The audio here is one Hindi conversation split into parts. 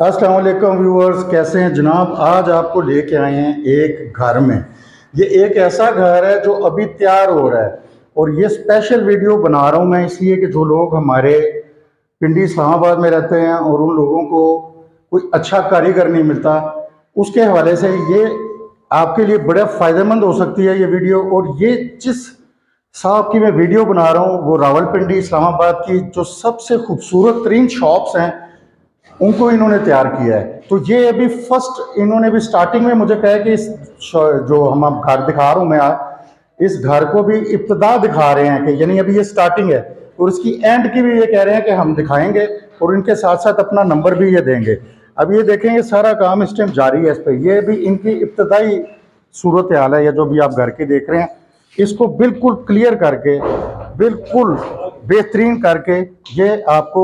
वालेकुम व्यूअर्स, कैसे हैं जनाब? आज आपको लेके आए हैं एक घर में। ये एक ऐसा घर है जो अभी तैयार हो रहा है और ये स्पेशल वीडियो बना रहा हूँ मैं इसलिए कि जो लोग हमारे पिंडी इस्लामाबाद में रहते हैं और उन लोगों को कोई अच्छा कारीगर नहीं मिलता, उसके हवाले से ये आपके लिए बड़ा फ़ायदेमंद हो सकती है ये वीडियो और ये जिस साहब की मैं वीडियो बना रहा हूँ, वो रावलपिंडी इस्लामाबाद की जो सबसे खूबसूरत तरीन शॉप्स हैं उनको इन्होंने तैयार किया है। तो ये अभी फ़र्स्ट इन्होंने भी स्टार्टिंग में मुझे कहा कि इस जो हम आप घर दिखा रहा हूँ मैं, इस घर को भी इब्तदा दिखा रहे हैं कि यानी अभी ये स्टार्टिंग है और इसकी एंड की भी ये कह रहे हैं कि हम दिखाएँगे और इनके साथ साथ अपना नंबर भी ये देंगे। अब ये देखें, ये सारा काम इस टाइम जारी है इस पर यह भी इनकी इब्तदाई सूरत हाल है या जो भी आप घर की देख रहे हैं, इसको बिल्कुल क्लियर करके, बिल्कुल बेहतरीन करके ये आपको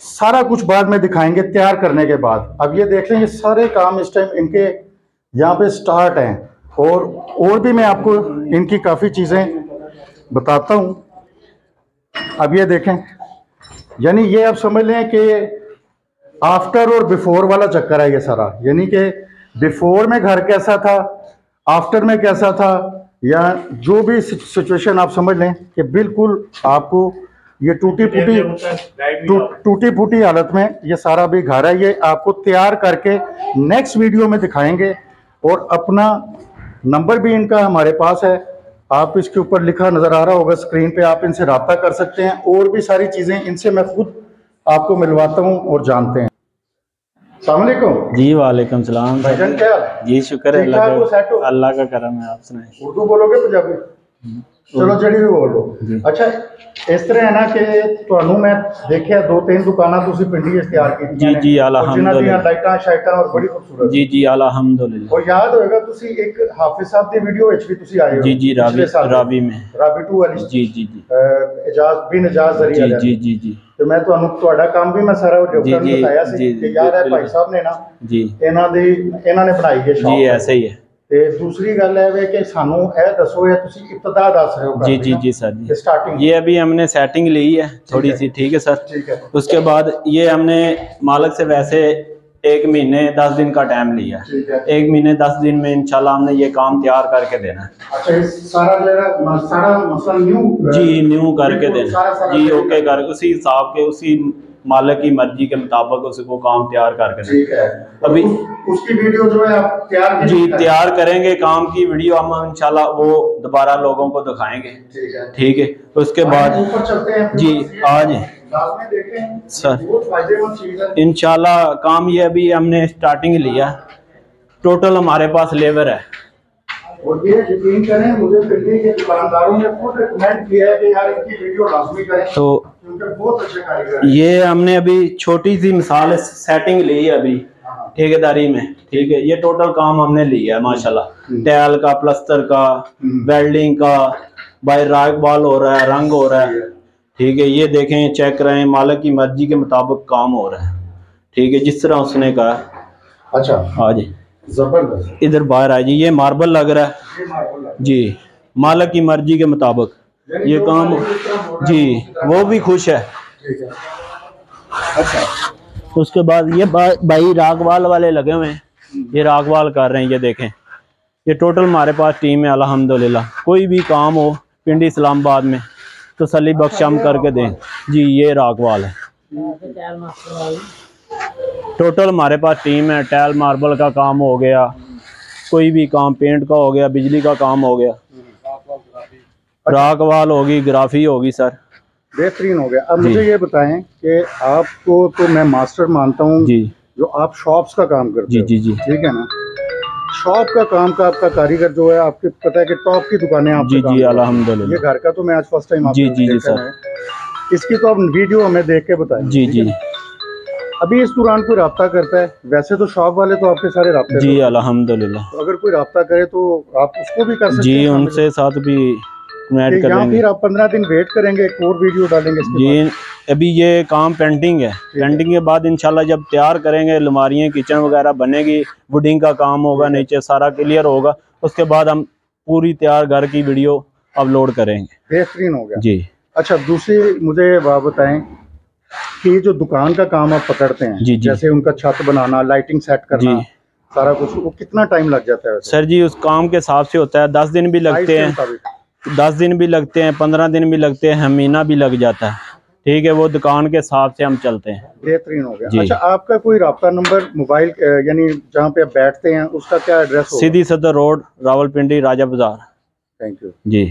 सारा कुछ बाद में दिखाएँगे तैयार करने के बाद। अब ये देख लें, ये सारे काम इस टाइम इनके यहाँ पे स्टार्ट हैं। और और भी मैं आपको इनकी काफ़ी चीज़ें बताता हूँ। अब ये देखें, यानी ये आप समझ लें कि आफ्टर और बिफोर वाला चक्कर है ये सारा। यानी कि बिफोर में घर कैसा था आफ्टर में कैसा था, या जो भी सिचुएशन आप समझ लें कि बिल्कुल आपको ये टूटी फूटी टूटी फूटी हालत में ये सारा भी घर है। ये आपको तैयार करके नेक्स्ट वीडियो में दिखाएँगे। और अपना नंबर भी इनका हमारे पास है। आप इसके ऊपर लिखा नज़र आ रहा होगा स्क्रीन पे आप इनसे रबता कर सकते हैं। और भी सारी चीज़ें इनसे मैं खुद आपको मिलवाता हूँ और जानते हैं। जी वालेकुम सलाम। जी शुक्र है अल्लाह का अल्लाह का करम है आप सुनाए उर्दू बोलोगे पंजाबी? ਚਲੋ ਜਿਹੜੀ ਵੀ ਬੋਲ ਅੱਛਾ ਇਸ ਤਰ੍ਹਾਂ ਹੈ ਨਾ ਕਿ ਤੁਹਾਨੂੰ ਮੈਂ ਦੇਖਿਆ ਦੋ ਤਿੰਨ ਦੁਕਾਨਾਂ ਤੁਸੀਂ ਪਿੰਡੀ ਇਖਤਿਆਰ ਕੀਤੀਆਂ ਜੀ ਜੀ ਅਲਹਮਦੁਲਿਲਾ ਜਿਨ੍ਹਾਂ ਦੀਆਂ ਲਾਈਟਾਂ ਸ਼ਾਈਟਾਂ ਔਰ ਬੜੀ ਖੂਬਸੂਰਤ। ਜੀ ਜੀ ਅਲਹਮਦੁਲਿਲਾ ਔਰ ਯਾਦ ਹੋਏਗਾ ਤੁਸੀਂ ਇੱਕ ਹਾਫਿਜ਼ ਸਾਹਿਬ ਦੀ ਵੀਡੀਓ ਵਿੱਚ ਵੀ ਤੁਸੀਂ ਆਏ ਹੋ ਜੀ ਜੀ ਰਾਵੀ ਰਾਵੀ में ਰਾਵੀ 2 ਵਾਲੀ। ਜੀ ਜੀ ਜੀ। ਇਜਾਜ਼ ਬਿਨ ਇਜਾਜ਼ ਜ਼ਰੀਆ ਜੀ ਜੀ ਜੀ ਜੀ। ਤੇ ਮੈਂ ਤੁਹਾਨੂੰ ਤੁਹਾਡਾ ਕੰਮ ਵੀ ਮੈਂ ਸਾਰਾ ਲੋਕਾਂ ਨੂੰ ਬਤਾਇਆ ਸੀ ਕਿ ਯਾਰ ਹੈ ਭਾਈ ਸਾਹਿਬ ਨੇ ਨਾ ਜੀ। ਇਹਨਾਂ ਦੀ ਇਹਨਾਂ ਨੇ ਬਣਾਈ ਹੈ ਸ਼ੌਪ ਜੀ ਐਸੇ ਹੀ ਹੈ। ਤੇ जी जी जी सर जी स्टार्टिंग ये अभी हमने सेटिंग ली है थोड़ी सी ठीक है सर ठीक है उसके बाद ये हमने मालक से वैसे एक महीने दस दिन का टाइम लिया ठीक है एक महीने दस दिन में इंशाल्लाह हमने ये काम तैयार करके देना है अच्छा सारा सारा मसला न्यू जी न्यू करके देना जी ओके कर उसी हिसाब के उसी मालिक की मर्ज़ी के मुताबिक उसको काम तैयार करके ठीक है। अभी उसकी वीडियो जो है आप तैयार जी तैयार करेंगे। काम की वीडियो हम इंशाल्लाह वो दोबारा लोगों को दिखाएँगे। ठीक है। ठीक है। उसके बाद जी आज सर। इंशाल्लाह काम ये अभी हमने स्टार्टिंग लिया। टोटल हमारे पास लेबर है। और ये यकीन करें मुझे दिल्ली के दुकानदारों ने खुद रिकमेंड किया है कि यार इनकी वीडियो लाजमी करें तो बहुत अच्छे कारीगर ये हमने अभी छोटी सी मिसाल सेटिंग ली है अभी हाँ। ठेकेदारी में ठीक है? ये टोटल काम हमने लिया है माशाल्लाह। हम्म। टैल का प्लस्तर का वेल्डिंग हम्म। का बाई राग बाल हो रहा है रंग हो रहा है ठीक है? ये देखें चेक करें मालिक की मर्ज़ी के मुताबिक काम हो रहा है ठीक है? जिस तरह उसने कहा। अच्छा। हाँ जी। ज़बरदस्त। इधर बाहर आ जी ये मार्बल लग रहा है। जी मालक की मर्ज़ी के मुताबिक। ये काम जी वो भी खुश है। अच्छा। उसके बाद ये भाई रागवाल वाले लगे हुए हैं। ये रागवाल कर रहे हैं ये देखें। ये टोटल हमारे पास टीम है अल्हम्दुलिल्लाह। कोई भी काम हो पिंडी इस्लामाबाद में तो सली बख्श हम करके दें। जी ये रागवाल है। टोटल हमारे पास टीम है टैल मार्बल का काम हो गया कोई भी काम पेंट का हो गया बिजली का काम हो गया। रागवाल होगी ग्राफी होगी सर बेहतरीन हो गया। अब मुझे ये बताएँ कि आपको तो मैं मास्टर मानता हूँ जी। जो आप शॉप्स का काम करते जी जी जी। ठीक है ना? शॉप का काम का आपका कारीगर जो है आपके पता है कि टॉप की दुकानें आप जी जी अल्हम्दुलिल्लाह। ये घर का तो मैं आज फ़र्स्ट टाइम जी जी जी सर इसकी तो आप वीडियो हमें देख के बताएँ जी जी। अभी इस दौरान कोई रबता करता है? वैसे तो शॉप वाले तो आपके सारे रबते जी अल्हम्दुलिल्लाह। तो अगर कोई रबता करे तो आप उसको भी कर सकते जी उनसे साथ भी फिर आप पंद्रह दिन वेट करेंगे एक और वीडियो डालेंगे जी अभी ये काम पेंटिंग है। पेंटिंग के बाद इंशाल्लाह जब तैयार करेंगे अलमारियाँ किचन वगैरह बनेगी वुडिंग का काम होगा नीचे सारा क्लियर होगा उसके बाद हम पूरी तैयार घर की वीडियो अपलोड करेंगे। बेहतरीन हो गया। जी। अच्छा दूसरी मुझे बात बताएँ ये जो दुकान का काम आप पकड़ते हैं जी, जी। जैसे उनका छत बनाना लाइटिंग सेट करना। सारा कुछ वो कितना टाइम लग जाता है सर जी उस काम के हिसाब से होता है। दस दिन भी लगते हैं। दस दिन भी लगते हैं पंद्रह दिन भी लगते हैं महीना भी लग जाता है। ठीक है वो दुकान के हिसाब से हम चलते हैं। बेहतरीन हो गया। अच्छा आपका कोई रबता नंबर मोबाइल यानी जहाँ पे आप बैठते हैं उसका क्या एड्रेस सीधी सदर road Rawalpindi Raja Bazaar. Thank you ji.